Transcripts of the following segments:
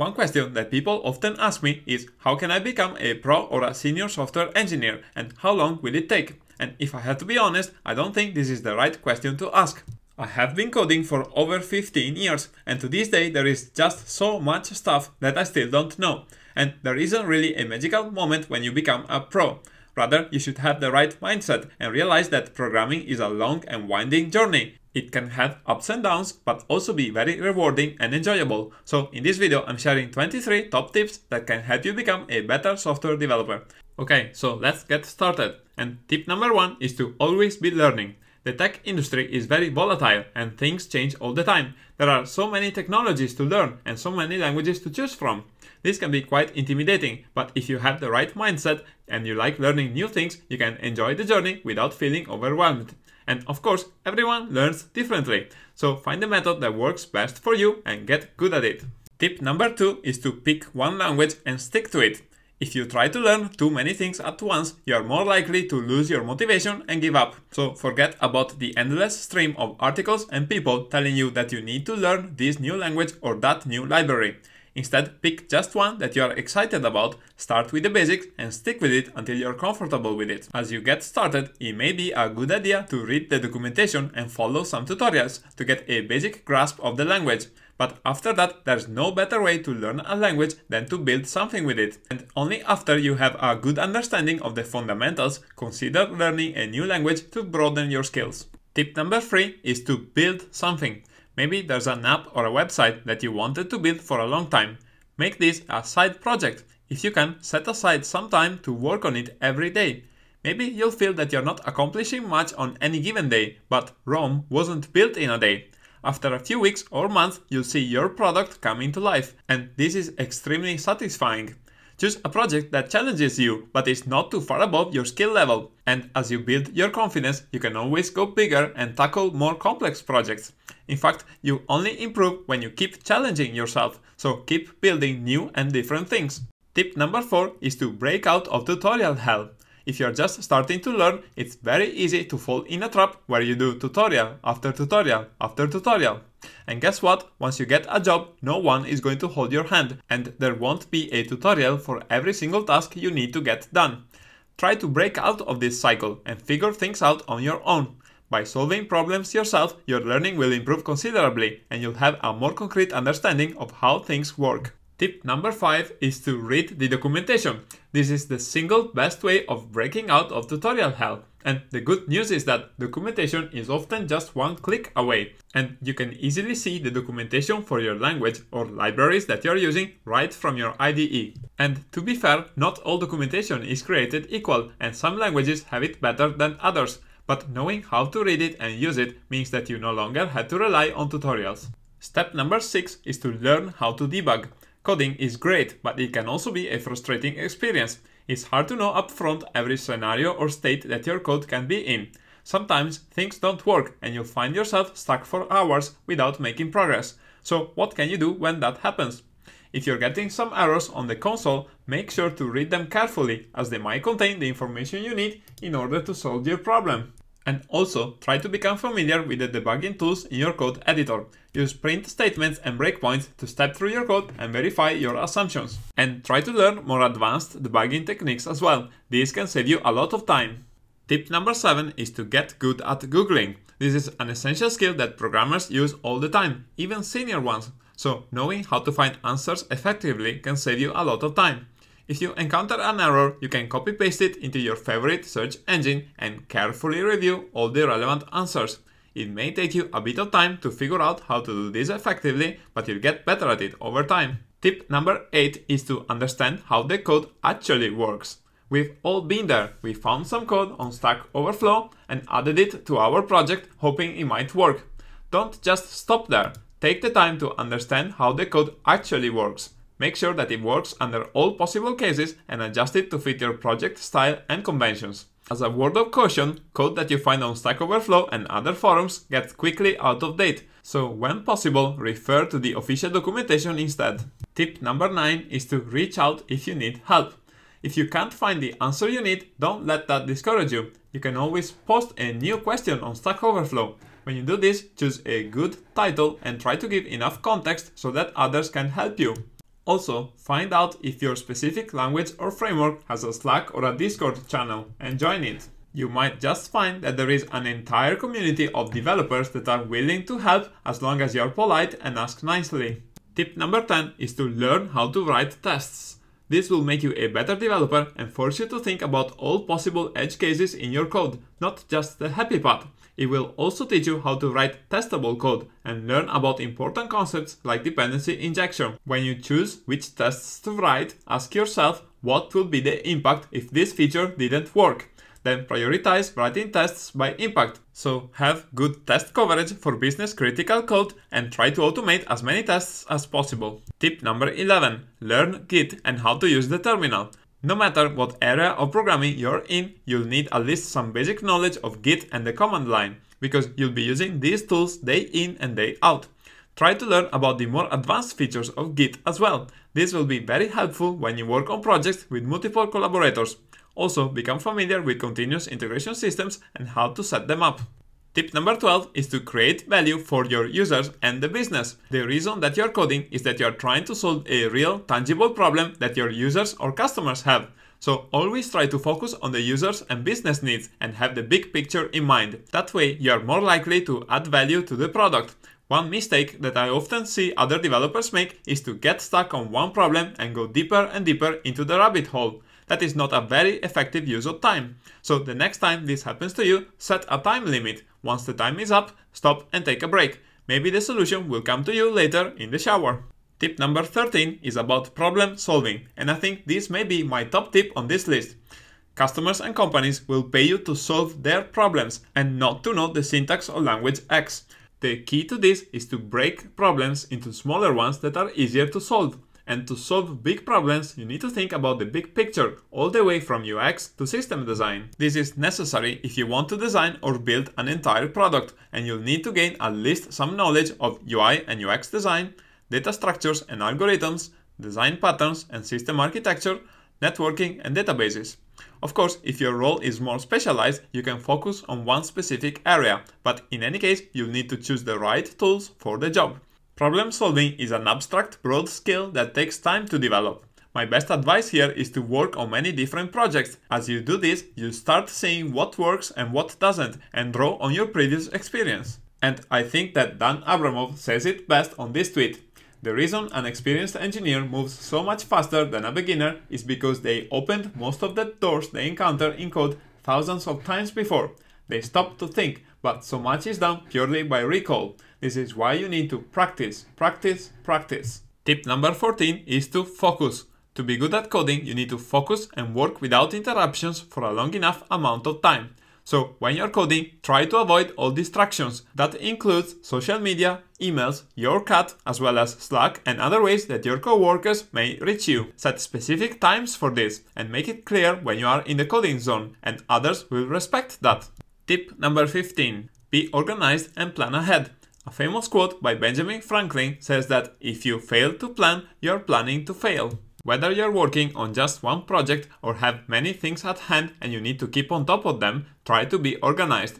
One question that people often ask me is how can I become a pro or a senior software engineer and how long will it take? And if I have to be honest, I don't think this is the right question to ask. I have been coding for over 15 years and to this day there is just so much stuff that I still don't know. And there isn't really a magical moment when you become a pro. Rather, you should have the right mindset and realize that programming is a long and winding journey. It can have ups and downs, but also be very rewarding and enjoyable. So in this video, I'm sharing 23 top tips that can help you become a better software developer. Okay, so let's get started. And tip number one is to always be learning. The tech industry is very volatile and things change all the time. There are so many technologies to learn and so many languages to choose from. This can be quite intimidating, but if you have the right mindset and you like learning new things, you can enjoy the journey without feeling overwhelmed. And of course, everyone learns differently, so find the method that works best for you and get good at it. Tip number two is to pick one language and stick to it. If you try to learn too many things at once, you are more likely to lose your motivation and give up. So forget about the endless stream of articles and people telling you that you need to learn this new language or that new library. Instead, pick just one that you are excited about, start with the basics and stick with it until you're comfortable with it. As you get started, it may be a good idea to read the documentation and follow some tutorials to get a basic grasp of the language. But after that, there's no better way to learn a language than to build something with it. And only after you have a good understanding of the fundamentals, consider learning a new language to broaden your skills. Tip number three is to build something. Maybe there's an app or a website that you wanted to build for a long time. Make this a side project. If you can, set aside some time to work on it every day. Maybe you'll feel that you're not accomplishing much on any given day, but Rome wasn't built in a day. After a few weeks or months, you'll see your product coming to life, and this is extremely satisfying. Choose a project that challenges you, but is not too far above your skill level. And as you build your confidence, you can always go bigger and tackle more complex projects. In fact, you only improve when you keep challenging yourself, so keep building new and different things. Tip number 4 is to break out of tutorial hell. If you're just starting to learn, it's very easy to fall in a trap where you do tutorial after tutorial after tutorial. And guess what? Once you get a job, no one is going to hold your hand, and there won't be a tutorial for every single task you need to get done. Try to break out of this cycle and figure things out on your own. By solving problems yourself, your learning will improve considerably and you'll have a more concrete understanding of how things work. Tip number 5 is to read the documentation. This is the single best way of breaking out of tutorial hell. And the good news is that documentation is often just one click away, and you can easily see the documentation for your language or libraries that you're using right from your IDE. And to be fair, not all documentation is created equal, and some languages have it better than others, but knowing how to read it and use it means that you no longer have to rely on tutorials. Step number 6 is to learn how to debug. Coding is great, but it can also be a frustrating experience. It's hard to know upfront every scenario or state that your code can be in. Sometimes things don't work and you'll find yourself stuck for hours without making progress. So what can you do when that happens? If you're getting some errors on the console, make sure to read them carefully as they might contain the information you need in order to solve your problem. And also, try to become familiar with the debugging tools in your code editor. Use print statements and breakpoints to step through your code and verify your assumptions. And try to learn more advanced debugging techniques as well. These can save you a lot of time. Tip number 7 is to get good at Googling. This is an essential skill that programmers use all the time, even senior ones. So knowing how to find answers effectively can save you a lot of time. If you encounter an error, you can copy paste it into your favorite search engine and carefully review all the relevant answers. It may take you a bit of time to figure out how to do this effectively, but you'll get better at it over time. Tip number 8 is to understand how the code actually works. We've all been there. We found some code on Stack Overflow and added it to our project hoping it might work. Don't just stop there. Take the time to understand how the code actually works. Make sure that it works under all possible cases and adjust it to fit your project style and conventions. As a word of caution, code that you find on Stack Overflow and other forums gets quickly out of date, so when possible, refer to the official documentation instead. Tip number 9 is to reach out if you need help. If you can't find the answer you need, don't let that discourage you. You can always post a new question on Stack Overflow. When you do this, choose a good title and try to give enough context so that others can help you. Also, find out if your specific language or framework has a Slack or a Discord channel and join it. You might just find that there is an entire community of developers that are willing to help as long as you're polite and ask nicely. Tip number 10 is to learn how to write tests. This will make you a better developer and force you to think about all possible edge cases in your code, not just the happy part. It will also teach you how to write testable code and learn about important concepts like dependency injection. When you choose which tests to write, ask yourself what will be the impact if this feature didn't work. Then prioritize writing tests by impact. So have good test coverage for business critical code and try to automate as many tests as possible. Tip number 11. Learn Git and how to use the terminal. No matter what area of programming you're in, you'll need at least some basic knowledge of Git and the command line, because you'll be using these tools day in and day out. Try to learn about the more advanced features of Git as well. This will be very helpful when you work on projects with multiple collaborators. Also, become familiar with continuous integration systems and how to set them up. Tip number 12 is to create value for your users and the business. The reason that you're coding is that you're trying to solve a real, tangible problem that your users or customers have. So always try to focus on the users and business needs and have the big picture in mind. That way you're more likely to add value to the product. One mistake that I often see other developers make is to get stuck on one problem and go deeper and deeper into the rabbit hole that is not a very effective use of time. So the next time this happens to you, set a time limit. Once the time is up, stop and take a break. Maybe the solution will come to you later in the shower. Tip number 13 is about problem solving, and I think this may be my top tip on this list. Customers and companies will pay you to solve their problems and not to know the syntax of language X. The key to this is to break problems into smaller ones that are easier to solve. And to solve big problems, you need to think about the big picture, all the way from UX to system design. This is necessary if you want to design or build an entire product, and you'll need to gain at least some knowledge of UI and UX design, data structures and algorithms, design patterns and system architecture, networking and databases. Of course, if your role is more specialized, you can focus on one specific area, but in any case, you'll need to choose the right tools for the job. Problem solving is an abstract, broad skill that takes time to develop. My best advice here is to work on many different projects. As you do this, you start seeing what works and what doesn't and draw on your previous experience. And I think that Dan Abramov says it best on this tweet. The reason an experienced engineer moves so much faster than a beginner is because they opened most of the doors they encounter in code thousands of times before. They stop to think, but so much is done purely by recall. This is why you need to practice, practice, practice. Tip number 14 is to focus. To be good at coding, you need to focus and work without interruptions for a long enough amount of time. So when you're coding, try to avoid all distractions. That includes social media, emails, your cat, as well as Slack and other ways that your coworkers may reach you. Set specific times for this and make it clear when you are in the coding zone and others will respect that. Tip number 15. Be organized and plan ahead. A famous quote by Benjamin Franklin says that if you fail to plan, you're planning to fail. Whether you're working on just one project or have many things at hand and you need to keep on top of them, try to be organized.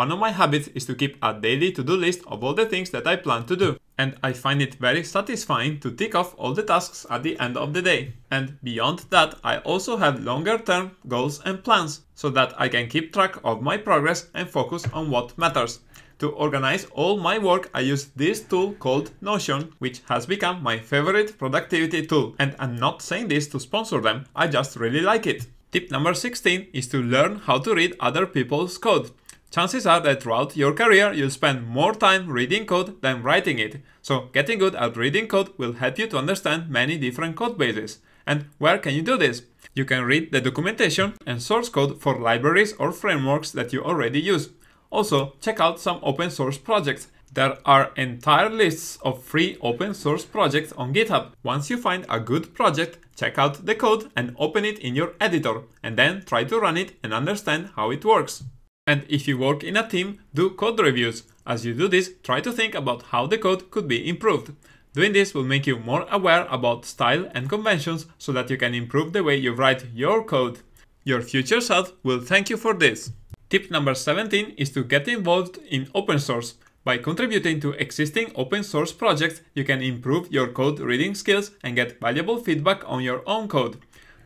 One of my habits is to keep a daily to-do list of all the things that I plan to do. And I find it very satisfying to tick off all the tasks at the end of the day. And beyond that, I also have longer term goals and plans so that I can keep track of my progress and focus on what matters. To organize all my work, I use this tool called Notion, which has become my favorite productivity tool. And I'm not saying this to sponsor them, I just really like it. Tip number 16 is to learn how to read other people's code. Chances are that throughout your career you'll spend more time reading code than writing it. So getting good at reading code will help you to understand many different code bases. And where can you do this? You can read the documentation and source code for libraries or frameworks that you already use. Also, check out some open source projects. There are entire lists of free open source projects on GitHub. Once you find a good project, check out the code and open it in your editor, and then try to run it and understand how it works. And if you work in a team, do code reviews. As you do this, try to think about how the code could be improved. Doing this will make you more aware about style and conventions so that you can improve the way you write your code. Your future self will thank you for this. Tip number 17 is to get involved in open source. By contributing to existing open source projects, you can improve your code reading skills and get valuable feedback on your own code.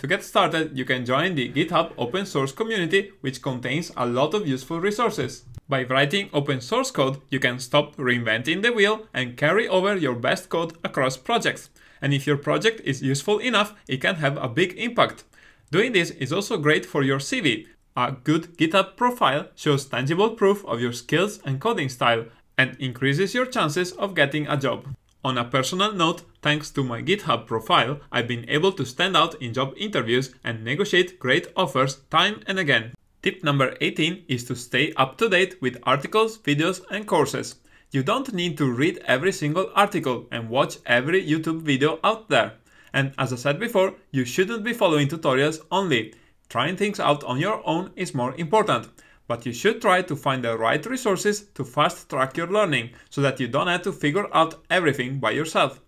To get started, you can join the GitHub open source community, which contains a lot of useful resources. By writing open source code, you can stop reinventing the wheel and carry over your best code across projects. And if your project is useful enough, it can have a big impact. Doing this is also great for your CV. A good GitHub profile shows tangible proof of your skills and coding style and increases your chances of getting a job. On a personal note, thanks to my GitHub profile, I've been able to stand out in job interviews and negotiate great offers time and again. Tip number 18 is to stay up to date with articles, videos, and courses. You don't need to read every single article and watch every YouTube video out there. And as I said before, you shouldn't be following tutorials only. Trying things out on your own is more important but you should try to find the right resources to fast track your learning so that you don't have to figure out everything by yourself.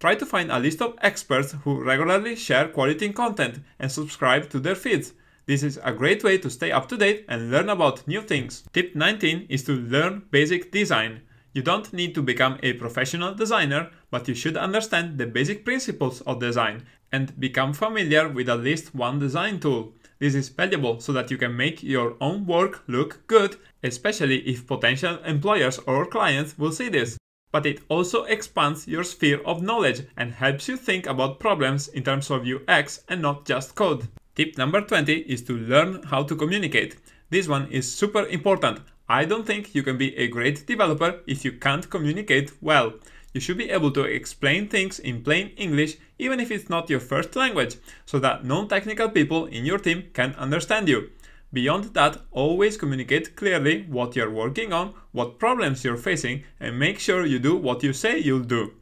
Try to find a list of experts who regularly share quality content and subscribe to their feeds. This is a great way to stay up to date and learn about new things. Tip 19 is to learn basic design. You don't need to become a professional designer, but you should understand the basic principles of design and become familiar with at least one design tool. This is valuable so that you can make your own work look good, especially if potential employers or clients will see this. But it also expands your sphere of knowledge and helps you think about problems in terms of UX and not just code. Tip number 20 is to learn how to communicate. This one is super important. I don't think you can be a great developer if you can't communicate well you should be able to explain things in plain English even if it's not your first language, so that non-technical people in your team can understand you. Beyond that, always communicate clearly what you're working on, what problems you're facing, and make sure you do what you say you'll do.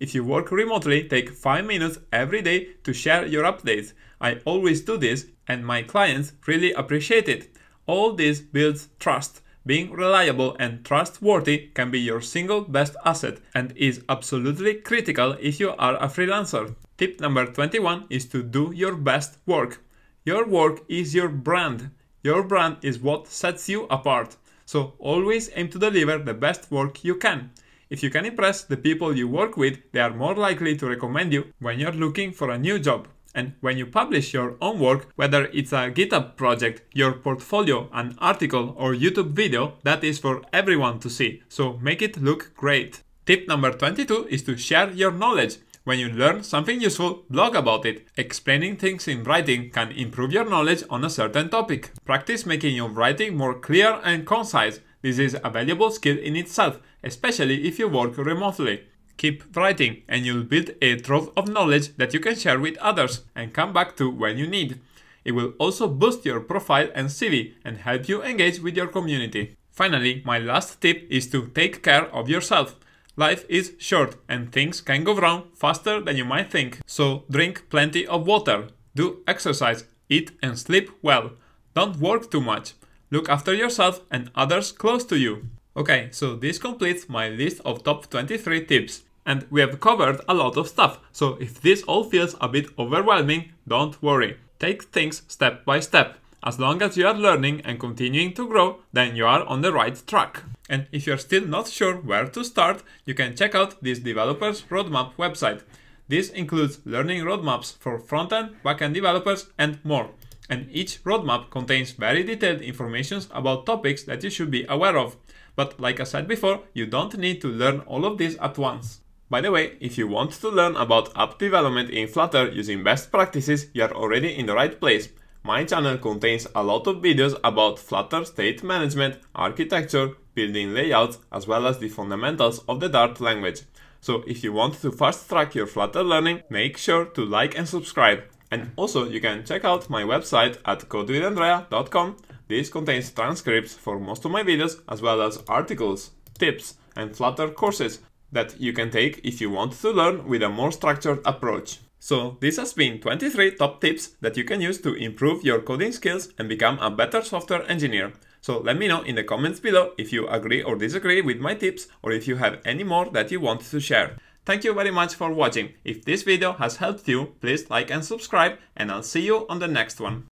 If you work remotely, take 5 minutes every day to share your updates. I always do this, and my clients really appreciate it. All this builds trust being reliable and trustworthy can be your single best asset and is absolutely critical if you are a freelancer. Tip number 21 is to do your best work. Your work is your brand. Your brand is what sets you apart. So always aim to deliver the best work you can. If you can impress the people you work with, they are more likely to recommend you when you're looking for a new job. And when you publish your own work, whether it's a GitHub project, your portfolio, an article, or YouTube video, that is for everyone to see. So make it look great. Tip number 22 is to share your knowledge. When you learn something useful, blog about it. Explaining things in writing can improve your knowledge on a certain topic. Practice making your writing more clear and concise. This is a valuable skill in itself, especially if you work remotely. Keep writing and you'll build a trove of knowledge that you can share with others and come back to when you need. It will also boost your profile and CV and help you engage with your community. Finally, my last tip is to take care of yourself. Life is short and things can go wrong faster than you might think. So drink plenty of water, do exercise, eat and sleep well. Don't work too much. Look after yourself and others close to you. Okay, so this completes my list of top 23 tips. And we have covered a lot of stuff, so if this all feels a bit overwhelming, don't worry. Take things step by step. As long as you are learning and continuing to grow, then you are on the right track. And if you're still not sure where to start, you can check out this developers roadmap website. This includes learning roadmaps for front-end, back-end developers and more. And each roadmap contains very detailed information about topics that you should be aware of. But like I said before, you don't need to learn all of this at once. By the way, if you want to learn about app development in Flutter using best practices, you are already in the right place. My channel contains a lot of videos about Flutter state management, architecture, building layouts, as well as the fundamentals of the Dart language. So if you want to fast track your Flutter learning, make sure to like and subscribe. And also you can check out my website at codewithandrea.com this contains transcripts for most of my videos as well as articles, tips and Flutter courses that you can take if you want to learn with a more structured approach. So this has been 23 top tips that you can use to improve your coding skills and become a better software engineer. So let me know in the comments below if you agree or disagree with my tips or if you have any more that you want to share. Thank you very much for watching. If this video has helped you, please like and subscribe and I'll see you on the next one.